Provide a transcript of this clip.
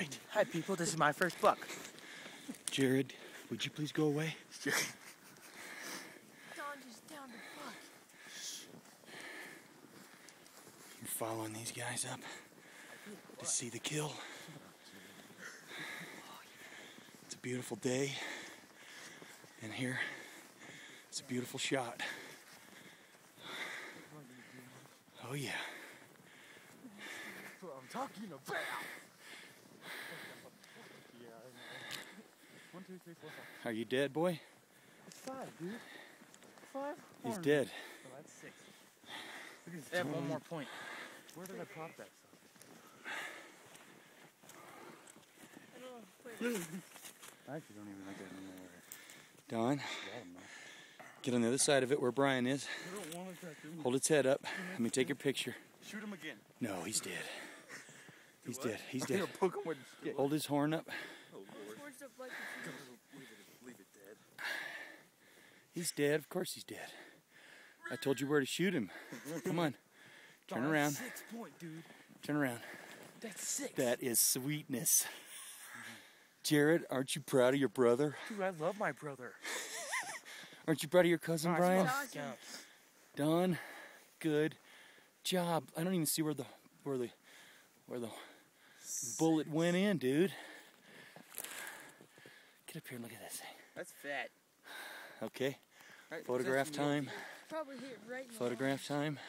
right. Hi, people. This is my first buck. Jared, would you please go away? Don just down to fuck. You're following these guys up to see the kill. It's a beautiful day. And here, it's a beautiful shot. Oh, yeah. That's what I'm talking about. Two, three, four, five. Are you dead, boy? It's five, dude. Five? He's horns. dead. Oh, that's six. Look at this They have one more point. Where did I pop that stuff? I don't know. Wait, I actually don't even think I know where Don, I got him. get on the other side of it where Brian is. I don't want to touch him. Hold its head up. Let me take your picture. Shoot him again. No, he's dead. He's what? dead. He's dead. poke him with a stick. Hold his horn up. Oh, Forged up like a tree. Leave it, leave it dead. He's dead. Of course he's dead. I told you where to shoot him. Come on. Turn around. Six point, dude. Turn around. That's six. That is sweetness. Jared, aren't you proud of your brother? Dude, I love my brother. Aren't you proud of your cousin Brian? let's. Don, good job. I don't even see where the where the where the bullet went in, dude. Get up here and look at this thing. That's fat. Okay. Right, Photograph time. Probably hit right in the Photograph time.